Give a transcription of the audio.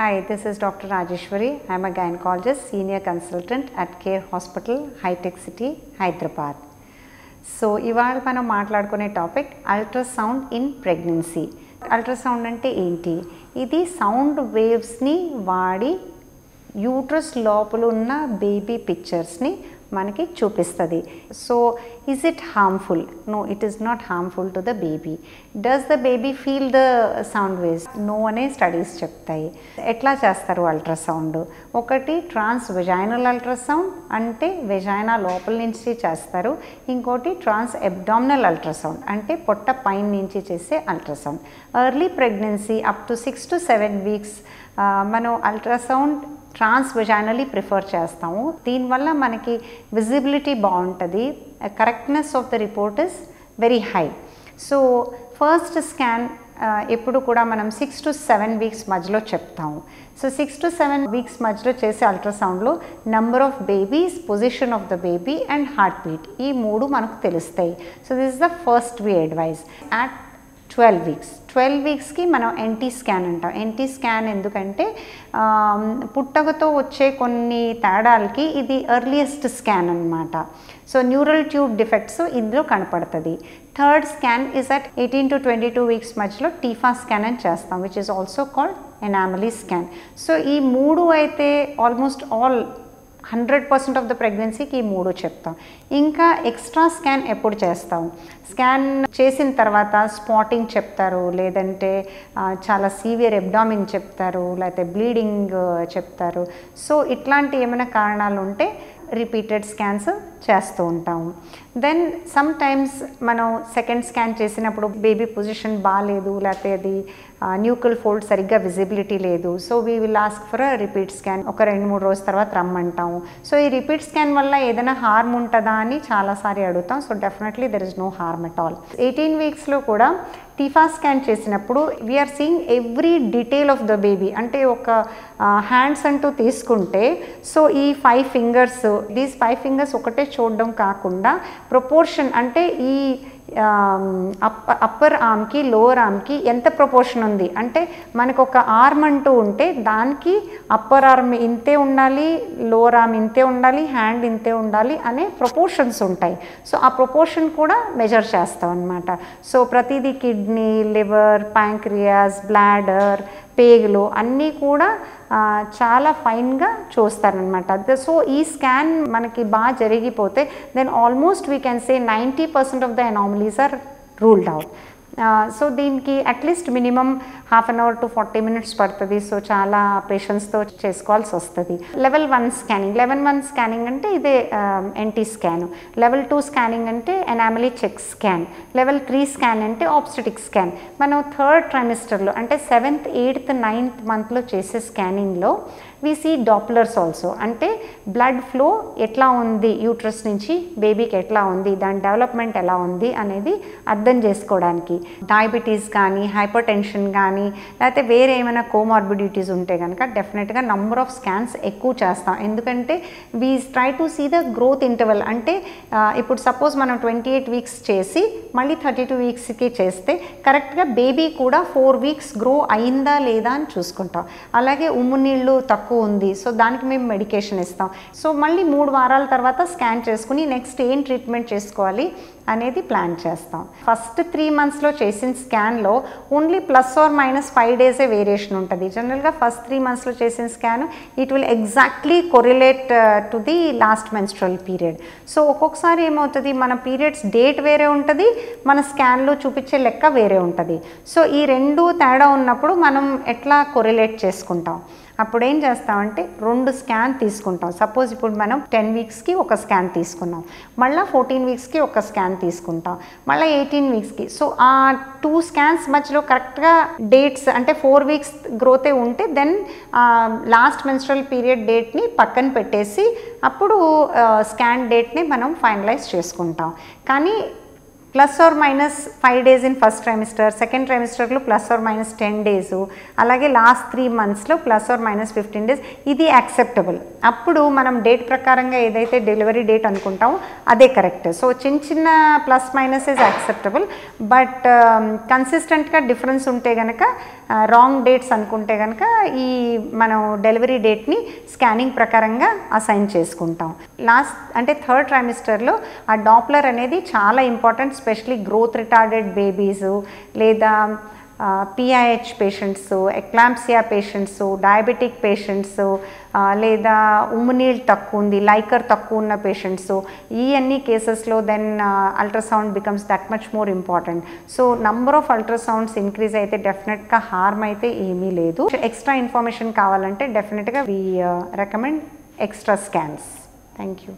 Hi, this is Dr. Rajeshwari. I am a gynecologist, senior consultant at Care Hospital, High Tech City, Hyderabad. So ఇవాళ మనం మాట్లాడుకునే topic ultrasound in pregnancy ultrasound అంటే ఏంటి ఇది sound వేవ్స్ని వాడి uterus లోపల ఉన్న బేబీ పిక్చర్స్ని మనకి చూపిస్తుంది. So is it harmful no it is not harmful to the baby does the baby feel the sound waves no అనే స్టడీస్ చెప్తాయి. ఎట్లా చేస్తారు అల్ట్రాసౌండ్ ఒకటి ట్రాన్స్ వెజైనల్ అల్ట్రాసౌండ్ అంటే వెజైనా లోపల నుంచి చేస్తారు. ఇంకోటి ట్రాన్స్ ఎబ్డామినల్ అల్ట్రాసౌండ్ అంటే పొట్ట పైన నుంచి చేసే ultrasound early pregnancy up to six to seven weeks మనం అల్ట్రాసౌండ్ ట్రాన్స్ ప్రిఫర్ చేస్తాము. దీనివల్ల మనకి విజిబిలిటీ బాగుంటుంది. Correctness of the report is very high so first scan ఎప్పుడు కూడా మనం సిక్స్ టు సెవెన్ వీక్స్ మధ్యలో చెప్తాము. So six to seven weeks మధ్యలో చేసే అల్ట్రాసౌండ్లో number of babies position of the baby and heartbeat ఈ మూడు మనకు తెలుస్తాయి. So this is the first we advise at twelve weeks. Twelve వీక్స్కి మనం ఎన్టీ స్కాన్ అంటాం. ఎన్టీ స్కాన్ ఎందుకంటే పుట్టకతో వచ్చే కొన్ని తేడాలకి ఇది ఎర్లియస్ట్ స్కాన్ అనమాట సో న్యూరల్ ట్యూబ్ డిఫెక్ట్స్ ఇందులో కనపడుతుంది. Third scan is at eighteen to twenty two weeks మధ్యలో టీఫా స్కాన్ అని చేస్తాం which is also called anomaly scan so ఈ మూడు అయితే almost all hundred percent of the ప్రెగ్నెన్సీకి ఈ మూడు చెప్తాం. ఇంకా ఎక్స్ట్రా స్కాన్ ఎప్పుడు చేస్తాం? స్కాన్ చేసిన తర్వాత స్పాటింగ్ చెప్తారు లేదంటే చాలా సీవియర్ ఎబ్డామిన్ చెప్తారు లేకపోతే బ్లీడింగ్ చెప్తారు. సో ఇట్లాంటి ఏమైనా కారణాలు ఉంటే రిపీటెడ్ స్కాన్స్ చేస్తూ ఉంటాము దెన్ సమ్ టైమ్స్ మనం సెకండ్ స్కాన్ చేసినప్పుడు బేబీ పొజిషన్ బాగాలేదు లేకపోతే అది న్యూకల్ ఫోల్డ్ సరిగ్గా విజిబిలిటీ లేదు. So we will ask for repeat scan ఒక రెండు మూడు రోజుల తర్వాత రమ్మంటాము. సో ఈ రిపీట్ స్కాన్ వల్ల ఏదైనా హార్మ్ ఉంటుందా అని చాలాసారి అడుగుతాం. So definitely there is no harm at all eighteen వీక్స్లో కూడా టీఫా స్కాన్ చేసినప్పుడు we are seeing every detail of the baby అంటే ఒక హ్యాండ్స్ అంటూ తీసుకుంటే సో ఈ five fingers these five fingers ఒకటే చూడడం కాకుండా ప్రపోర్షన్ అంటే ఈ అప్పర్ ఆర్మ్కి లోవర్ ఆర్మ్కి ఎంత ప్రపోర్షన్ ఉంది? అంటే మనకు ఒక ఆర్మ్ అంటూ ఉంటే దానికి అప్పర్ ఆర్మ్ ఇంతే ఉండాలి లోవర్ ఆర్మ్ ఇంతే ఉండాలి హ్యాండ్ ఇంతే ఉండాలి అనే ప్రపోర్షన్స్ ఉంటాయి. సో ఆ ప్రపోర్షన్ కూడా మెజర్ చేస్తాం అనమాట సో ప్రతిదీ కిడ్నీ లివర్ ప్యాంక్రియాస్ బ్లాడర్ పేగులు అన్నీ కూడా చాలా ఫైన్గా చూస్తారనమాట సో ఈ స్కాన్ మనకి బాగా జరిగిపోతే then almost we can say ninety percent of the anomalies are ruled out so దీనికి at least minimum half an hour to forty minutes పడుతుంది. సో చాలా పేషెంట్స్తో చేసుకోవాల్సి వస్తుంది. Level one scanning level one scanning అంటే ఇదే NT scan level two scanning అంటే anomaly check scan level three scan అంటే ఆప్స్టిటిక్ స్కాన్ మనం థర్డ్ ట్రైమిస్టర్లో అంటే సెవెంత్ ఎయిత్ నైన్త్ మంత్లో చేసే స్కానింగ్లో వీ సీ డాప్లర్స్ ఆల్సో అంటే బ్లడ్ ఫ్లో ఎట్లా ఉంది యూట్రస్ నుంచి బేబీకి ఎట్లా ఉంది దాని డెవలప్మెంట్ ఎలా ఉంది అనేది అర్థం చేసుకోవడానికి. డయాబెటీస్ కానీ హైపర్ టెన్షన్ కానీ లేకపోతే వేరే ఏమైనా కోమార్బిడిటీస్ ఉంటే కనుక డెఫినెట్గా నంబర్ ఆఫ్ స్కాన్స్ ఎక్కువ చేస్తాం. ఎందుకంటే we try to see the growth interval అంటే ఇప్పుడు సపోజ్ మనం ట్వంటీ ఎయిట్ వీక్స్ చేసి మళ్ళీ థర్టీ టూ వీక్స్కి చేస్తే కరెక్ట్గా బేబీ కూడా ఫోర్ వీక్స్ గ్రో అయిందా లేదా అని చూసుకుంటాం. అలాగే ఉమ్ము నీళ్ళు తక్కువ తక్కువ ఉంది. సో దానికి మేము మెడికేషన్ ఇస్తాం. సో మళ్ళీ మూడు వారాల తర్వాత స్కాన్ చేసుకుని నెక్స్ట్ ఏం ట్రీట్మెంట్ చేసుకోవాలి అనేది ప్లాన్ చేస్తాం. ఫస్ట్ త్రీ మంత్స్లో చేసిన స్కాన్లో only plus or minus five డేసే వేరియేషన్ ఉంటుంది. జనరల్గా ఫస్ట్ త్రీ మంత్స్లో చేసిన scan it will exactly correlate to the last menstrual period so ఒక్కొక్కసారి ఏమవుతుంది? మన పీరియడ్స్ డేట్ వేరే ఉంటుంది మన స్కాన్లో చూపించే లెక్క వేరే ఉంటుంది. సో ఈ రెండు తేడా ఉన్నప్పుడు మనం ఎట్లా కొరిలేట్ చేసుకుంటాం? అప్పుడు ఏం చేస్తామంటే రెండు స్కాన్ తీసుకుంటాం. సపోజ్ ఇప్పుడు మనం టెన్ వీక్స్కి ఒక స్కాన్ తీసుకున్నాం. మళ్ళీ ఫోర్టీన్ వీక్స్కి ఒక స్కాన్ తీసుకుంటాం. మళ్ళీ ఎయిటీన్ వీక్స్కి. సో ఆ టూ స్కాన్స్ మధ్యలో కరెక్ట్గా డేట్స్ అంటే ఫోర్ వీక్స్ గ్రోతే ఉంటే దెన్ లాస్ట్ మెన్స్ట్రల్ పీరియడ్ డేట్ని పక్కన పెట్టేసి అప్పుడు స్కాన్ డేట్ని మనం ఫైనలైజ్ చేసుకుంటాం. కానీ plus or minus five days in first trimester second ట్రైమిస్టర్లో plus or minus ten days అలాగే లాస్ట్ త్రీ మంత్స్లో plus or minus fifteen days ఇది యాక్సెప్టబుల్ అప్పుడు మనం డేట్ ప్రకారంగా ఏదైతే డెలివరీ డేట్ అనుకుంటామో అదే కరెక్ట్ సో చిన్న చిన్న plus minus is acceptable but కన్సిస్టెంట్గా డిఫరెన్స్ ఉంటే కనుక రాంగ్ డేట్స్ అనుకుంటే కనుక ఈ మనం డెలివరీ డేట్ని స్కానింగ్ ప్రకారంగా అసైన్ చేసుకుంటాం. లాస్ట్ అంటే థర్డ్ ట్రైమిస్టర్లో ఆ డాప్లర్ అనేది చాలా important especially growth retarded babies లేదా PIH patients eclampsia patients diabetic patients లేదా ఉమ్మునీళ్ళు తక్కువ ఉంది లైకర్ తక్కువ ఉన్న పేషెంట్స్ ఈ అన్ని కేసెస్లో then ultrasound becomes that much more important so number of ultrasounds increase అయితే డెఫినెట్గా హార్మ్ అయితే ఏమీ లేదు. ఎక్స్ట్రా ఇన్ఫర్మేషన్ కావాలంటే డెఫినెట్గా we recommend extra scans thank you